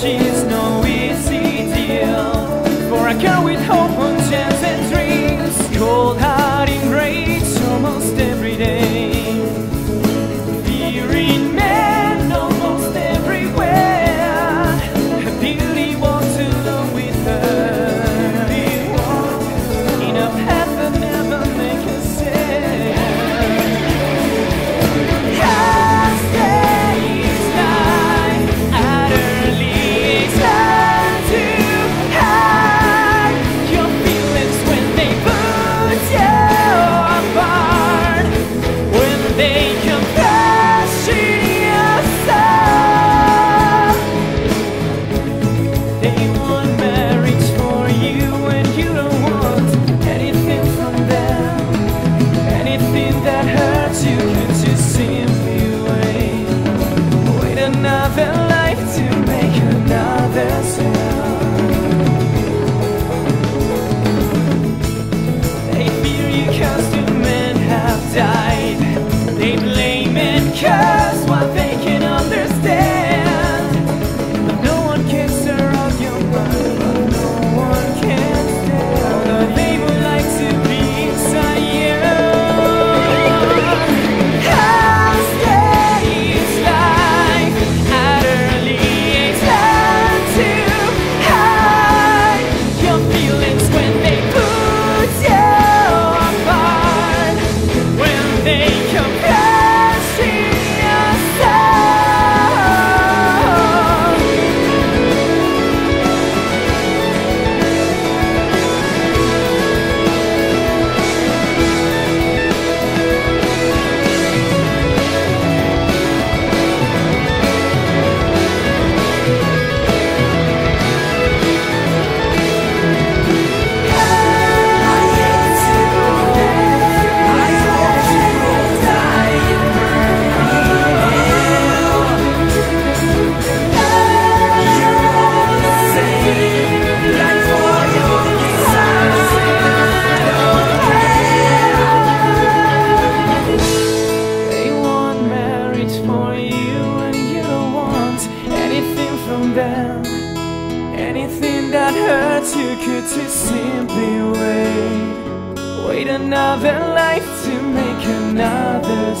she too good to simply wait. Wait another life to make another